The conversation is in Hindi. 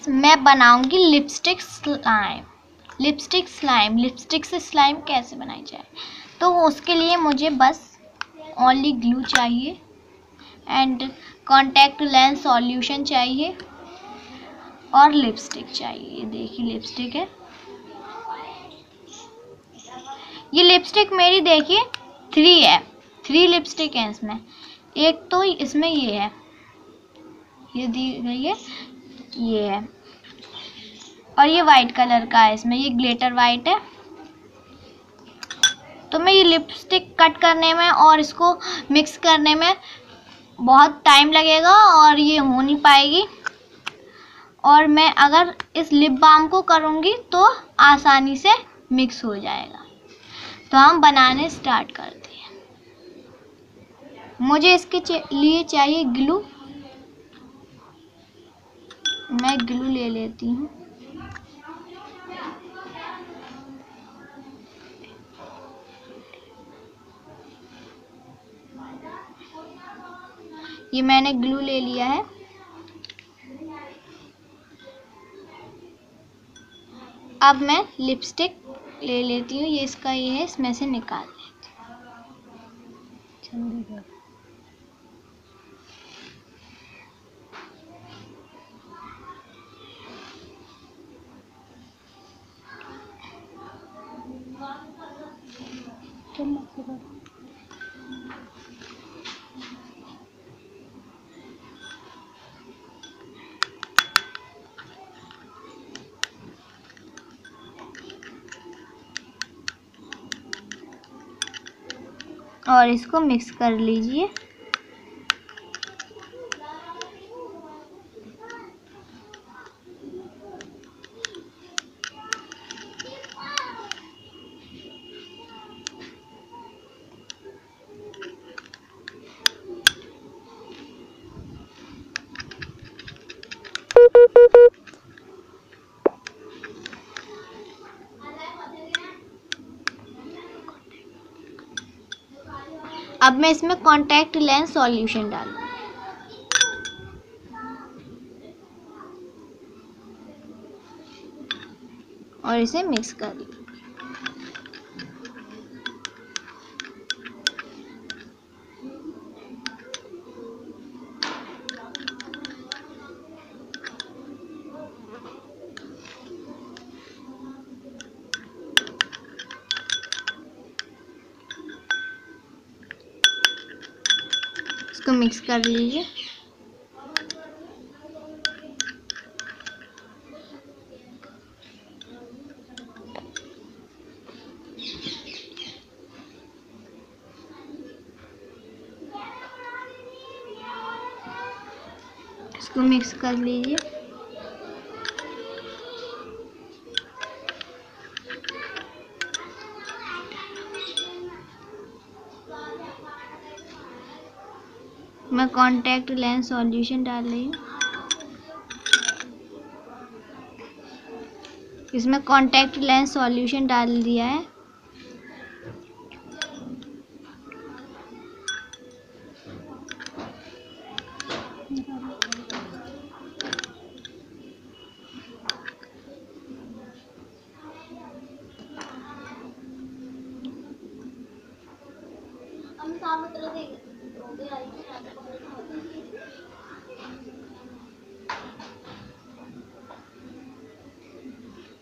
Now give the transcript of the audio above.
गाइस मैं बनाऊँगी lipstick slime lipstick slime lipstick से स्लाइम कैसे बनाई जाए? तो उसके लिए मुझे बस ओनली ग्लू चाहिए एंड कॉन्टैक्ट लेंस सॉल्यूशन चाहिए और लिपस्टिक चाहिए। देखिए लिपस्टिक है। ये लिपस्टिक मेरी देखिए थ्री है। थ्री लिपस्टिक है इसमें। एक तो इसमें ये है। ये दी गई है। ये है। और ये वाइट कलर का है इसमें, ये ग्लेटर वाइट है। तो मैं ये लिपस्टिक कट करने में और इसको मिक्स करने में बहुत टाइम लगेगा और ये हो नहीं पाएगी। और मैं अगर इस लिप बाम को करूँगी तो आसानी से मिक्स हो जाएगा। तो हम बनाने स्टार्ट करते हैं। मुझे इसके लिए चाहिए ग्लू मैं ग्लू ले लेती हूँ। ये मैंने ग्लू ले लिया है। अब मैं लिपस्टिक ले लेती हूँ, ये इसका ये है, इसमें से निकाल लेती हूँ। और इसको मिक्स कर लीजिए। अब मैं इसमें कॉन्टैक्ट लेंस सॉल्यूशन डालू। और इसे मिक्स कर लूँ इसको मिक्स कर लीजिए। इसको मिक्स कर लीजिए। मैं कॉन्टैक्ट लेंस सॉल्यूशन डाल रही हूँ। इसमें कॉन्टैक्ट लेंस सॉल्यूशन डाल दिया है। हम सामने